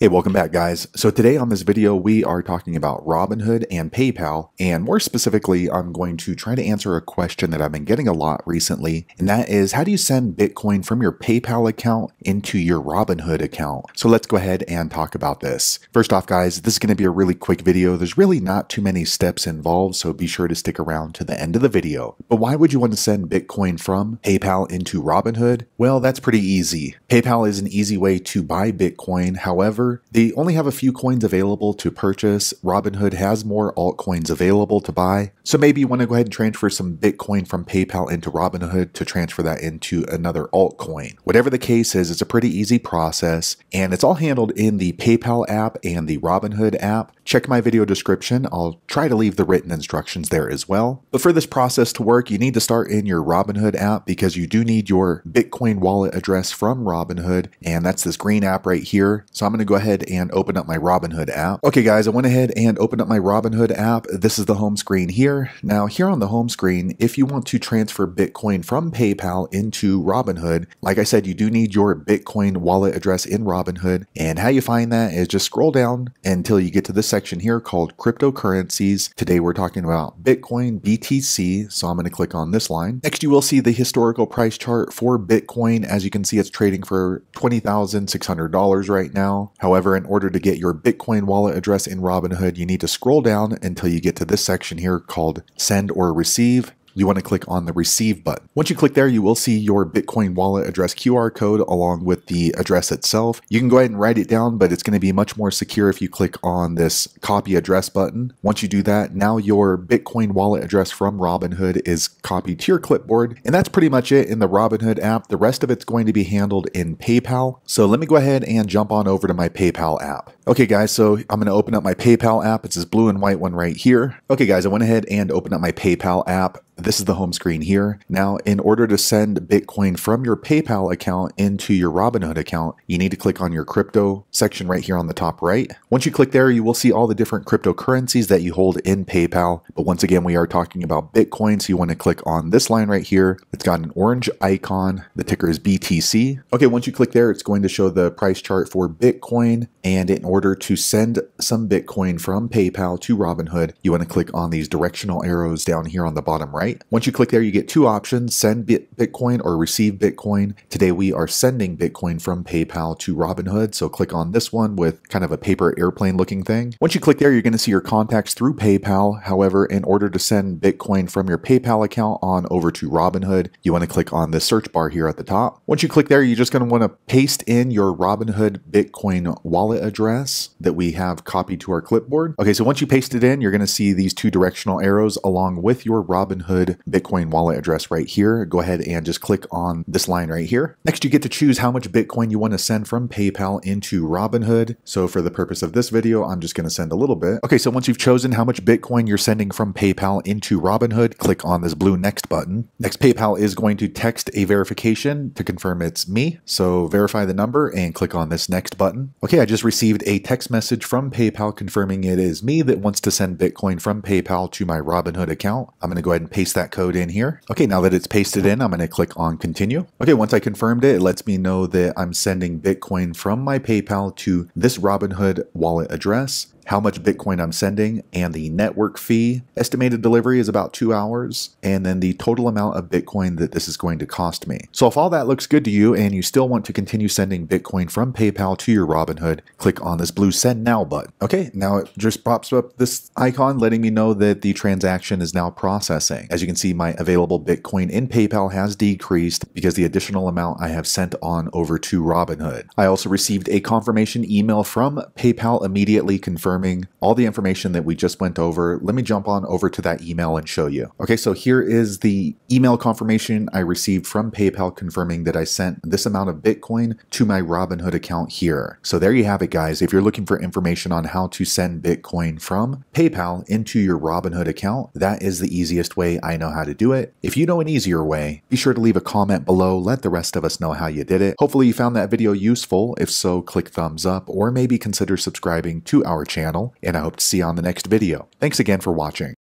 Hey, welcome back guys. So today on this video, we are talking about Robinhood and PayPal, and more specifically, I'm going to try to answer a question that I've been getting a lot recently, and that is how do you send Bitcoin from your PayPal account into your Robinhood account? So let's go ahead and talk about this. First off guys, this is going to be a really quick video. There's really not too many steps involved, so be sure to stick around to the end of the video. But why would you want to send Bitcoin from PayPal into Robinhood? Well, that's pretty easy. PayPal is an easy way to buy Bitcoin. However, they only have a few coins available to purchase. Robinhood has more altcoins available to buy. So maybe you want to go ahead and transfer some Bitcoin from PayPal into Robinhood to transfer that into another altcoin. Whatever the case is, it's a pretty easy process and it's all handled in the PayPal app and the Robinhood app. Check my video description. I'll try to leave the written instructions there as well. But for this process to work, you need to start in your Robinhood app because you do need your Bitcoin wallet address from Robinhood. And that's this green app right here. So I'm going to go ahead and open up my Robinhood app. Okay, guys, I went ahead and opened up my Robinhood app. This is the home screen here. Now, here on the home screen, if you want to transfer Bitcoin from PayPal into Robinhood, like I said, you do need your Bitcoin wallet address in Robinhood. And how you find that is just scroll down until you get to this section here called cryptocurrencies. Today we're talking about Bitcoin, BTC, so I'm going to click on this line. Next you will see the historical price chart for Bitcoin. As you can see it's trading for $20,600 right now. However, in order to get your Bitcoin wallet address in Robinhood, you need to scroll down until you get to this section here called send or receive you want to click on the receive button. Once you click there, you will see your Bitcoin wallet address QR code along with the address itself. You can go ahead and write it down, but it's going to be much more secure if you click on this copy address button. Once you do that, now your Bitcoin wallet address from Robinhood is copied to your clipboard. And that's pretty much it in the Robinhood app. The rest of it's going to be handled in PayPal. So let me go ahead and jump on over to my PayPal app. Okay guys, so I'm going to open up my PayPal app. It's this blue and white one right here. Okay guys, I went ahead and opened up my PayPal app. This is the home screen here. Now, in order to send Bitcoin from your PayPal account into your Robinhood account, you need to click on your crypto section right here on the top right. Once you click there, you will see all the different cryptocurrencies that you hold in PayPal. But once again, we are talking about Bitcoin, so you want to click on this line right here. It's got an orange icon. The ticker is BTC. Okay, once you click there, it's going to show the price chart for Bitcoin. And in order to send some Bitcoin from PayPal to Robinhood, you want to click on these directional arrows down here on the bottom right right? Once you click there, you get two options, send Bitcoin or receive Bitcoin. Today we are sending Bitcoin from PayPal to Robinhood. So click on this one with kind of a paper airplane looking thing. Once you click there, you're going to see your contacts through PayPal. However, in order to send Bitcoin from your PayPal account on over to Robinhood, you want to click on the search bar here at the top. Once you click there, you're just going to want to paste in your Robinhood Bitcoin wallet address that we have copied to our clipboard. Okay, so once you paste it in, you're going to see these two directional arrows along with your Robinhood Bitcoin wallet address right here. Go ahead and just click on this line right here. Next, you get to choose how much Bitcoin you want to send from PayPal into Robinhood. So for the purpose of this video, I'm just going to send a little bit. Okay, so once you've chosen how much Bitcoin you're sending from PayPal into Robinhood, click on this blue next button. Next, PayPal is going to text a verification to confirm it's me. So verify the number and click on this next button. Okay, I just received a text message from PayPal confirming it is me that wants to send Bitcoin from PayPal to my Robinhood account. I'm going to go ahead and paste that code in here. Okay, now that it's pasted in, I'm going to click on continue. Okay, once I confirmed it, it lets me know that I'm sending Bitcoin from my PayPal to this Robinhood wallet address how much Bitcoin I'm sending, and the network fee. Estimated delivery is about two hours, and then the total amount of Bitcoin that this is going to cost me. So if all that looks good to you and you still want to continue sending Bitcoin from PayPal to your Robinhood, click on this blue Send Now button. Okay, now it just pops up this icon letting me know that the transaction is now processing. As you can see, my available Bitcoin in PayPal has decreased because the additional amount I have sent on over to Robinhood. I also received a confirmation email from PayPal immediately confirming all the information that we just went over. Let me jump on over to that email and show you. Okay, so here is the email confirmation I received from PayPal confirming that I sent this amount of Bitcoin to my Robinhood account here. So there you have it, guys. If you're looking for information on how to send Bitcoin from PayPal into your Robinhood account, that is the easiest way I know how to do it. If you know an easier way, be sure to leave a comment below. Let the rest of us know how you did it. Hopefully you found that video useful. If so, click thumbs up or maybe consider subscribing to our channel channel, and I hope to see you on the next video. Thanks again for watching.